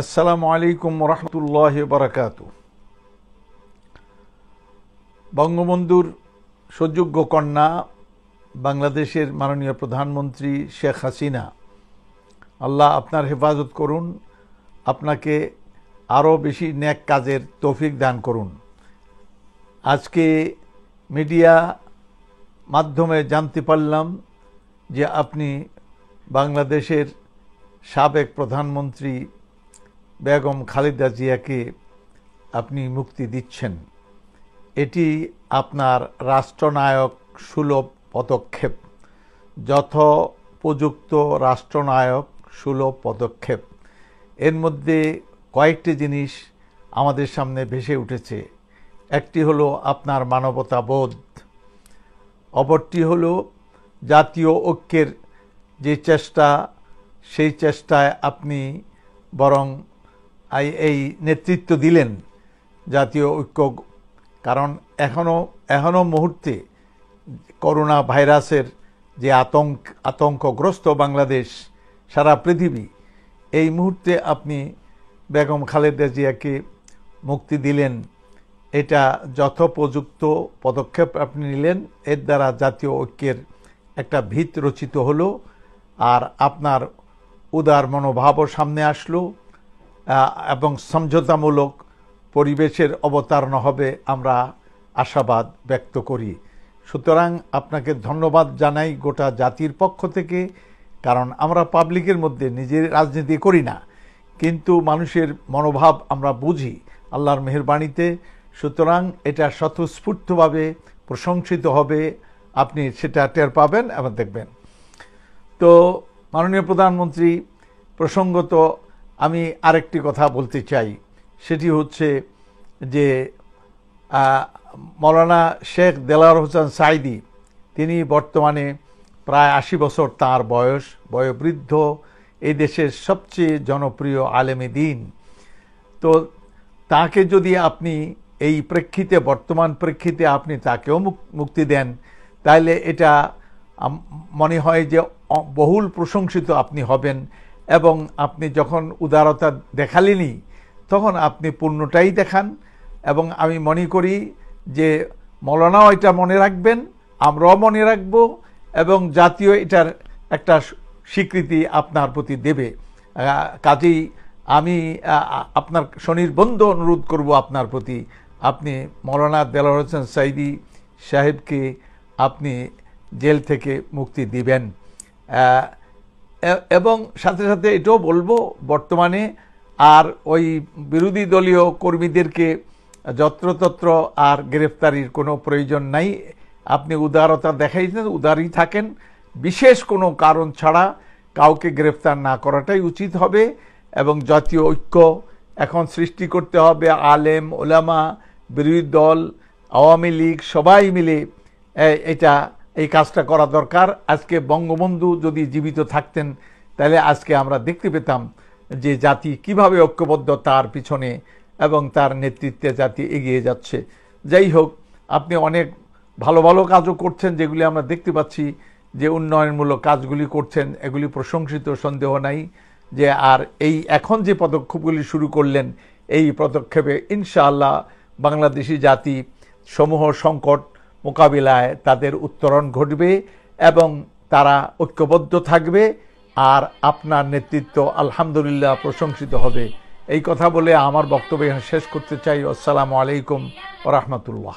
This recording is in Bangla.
আসসালামু আলাইকুম রহমতুল্লাহ বারাকাত বঙ্গবন্ধুর সুযোগ্য কন্যা, বাংলাদেশের মাননীয় প্রধানমন্ত্রী শেখ হাসিনা, আল্লাহ আপনার হেফাজত করুন, আপনাকে আরও বেশি ন্যাক কাজের তৌফিক দান করুন। আজকে মিডিয়া মাধ্যমে জানতে পারলাম যে আপনি বাংলাদেশের সাবেক প্রধানমন্ত্রী বেগম খালেদা জিয়াকে আপনি মুক্তি দিচ্ছেন। এটি আপনার রাষ্ট্রনায়ক সুলভ পদক্ষেপ। যথোপযুক্ত রাষ্ট্রনায়ক সুলভ পদক্ষেপ। এর মধ্যে কয়েকটি জিনিস আমাদের সামনে ভেসে উঠেছে। একটি হলো আপনার মানবতা বোধ। অপরটি হলো জাতীয় ঐক্যের যে চেষ্টা, সেই চেষ্টায় আপনি বরং এই নেতৃত্ব দিলেন জাতীয় ঐক্য, কারণ এখনও এখনও মুহূর্তে করোনা ভাইরাসের যে আতঙ্ক, আতঙ্কগ্রস্ত বাংলাদেশ, সারা পৃথিবী, এই মুহূর্তে আপনি বেগম খালেদা জিয়াকে মুক্তি দিলেন। এটা যথোপযুক্ত পদক্ষেপ আপনি নিলেন। এর দ্বারা জাতীয় ঐক্যের একটা ভিত রচিত হলো, আর আপনার উদার মনোভাবও সামনে আসলো। এবং সমঝোতামূলক পরিবেশের অবতারণা হবে আমরা আশাবাদ ব্যক্ত করি। সুতরাং আপনাকে ধন্যবাদ জানাই গোটা জাতির পক্ষ থেকে, কারণ আমরা পাবলিকের মধ্যে নিজের রাজনীতি করি না, কিন্তু মানুষের মনোভাব আমরা বুঝি আল্লাহর মেহরবাণীতে। সুতরাং এটা স্বতঃস্ফূর্তভাবে প্রশংসিত হবে, আপনি সেটা টের পাবেন এবং দেখবেন। তো মাননীয় প্রধানমন্ত্রী, প্রসঙ্গত আমি আরেকটি কথা বলতে চাই। সেটি হচ্ছে যে মৌলানা শেখ দেলার হোসেন সাইদি তিনি বর্তমানে প্রায় আশি বছর তার বয়স, বয়োবৃদ্ধ, এই দেশের সবচেয়ে জনপ্রিয় আলেমে দিন। তো তাকে যদি আপনি এই প্রেক্ষিতে, বর্তমান প্রেক্ষিতে আপনি তাকেও মুক্তি দেন তাহলে এটা মনে হয় যে বহুল প্রশংসিত আপনি হবেন। এবং আপনি যখন উদারতা দেখালেনই, তখন আপনি পূর্ণটাই দেখান। এবং আমি মনে করি যে মৌলানাও এটা মনে রাখবেন, আমরাও মনে রাখব এবং জাতীয় এটার একটা স্বীকৃতি আপনার প্রতি দেবে। কাজেই আমি আপনার স্বনির্বন্ধ অনুরোধ করব আপনার প্রতি। আপনি মৌলানা দেলার হোসেন সাইদি সাহেবকে আপনি জেল থেকে মুক্তি দিবেন। এবং সাথে সাথে এটাও বলব, বর্তমানে আর ওই বিরোধী দলীয় কর্মীদেরকে যত্রতত্র আর গ্রেফতারির কোনো প্রয়োজন নাই। আপনি উদারতা দেখাইছেন, উদারই থাকেন। বিশেষ কোনো কারণ ছাড়া কাউকে গ্রেফতার না করাটাই উচিত হবে এবং জাতীয় ঐক্য এখন সৃষ্টি করতে হবে। আলেম, ওলামা, বিরোধী দল, আওয়ামী লীগ, সবাই মিলে এটা এই কাজটা করা দরকার। আজকে বঙ্গবন্ধু যদি জীবিত থাকতেন, তাহলে আজকে আমরা দেখতে পেতাম যে জাতি কীভাবে ঐক্যবদ্ধ তার পিছনে এবং তার নেতৃত্বে জাতি এগিয়ে যাচ্ছে। যাই হোক, আপনি অনেক ভালো ভালো কাজও করছেন, যেগুলি আমরা দেখতে পাচ্ছি যে উন্নয়নমূলক কাজগুলি করছেন, এগুলি প্রশংসিত সন্দেহ নাই যে আর এই এখন যে পদক্ষেপগুলি শুরু করলেন, এই পদক্ষেপে ইনশাআল্লাহ বাংলাদেশি জাতি সমূহ সংকট মোকাবিলায় তাদের উত্তরণ ঘটবে এবং তারা ঐক্যবদ্ধ থাকবে আর আপনার নেতৃত্ব আলহামদুলিল্লাহ প্রশংসিত হবে। এই কথা বলে আমার বক্তব্য শেষ করতে চাই। আসসালামু আলাইকুম রহমতুল্লাহ।